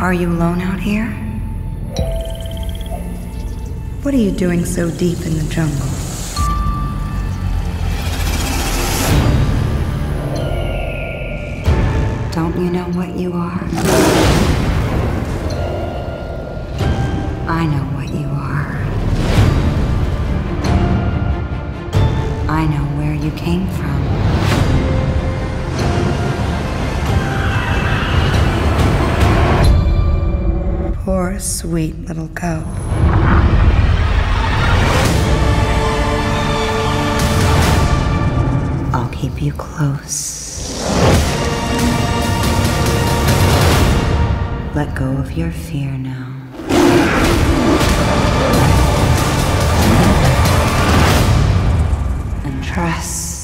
Are you alone out here? What are you doing so deep in the jungle? Don't you know what you are? I know what you are. I know where you came from. Sweet little girl, I'll keep you close. Let go of your fear now. And trust.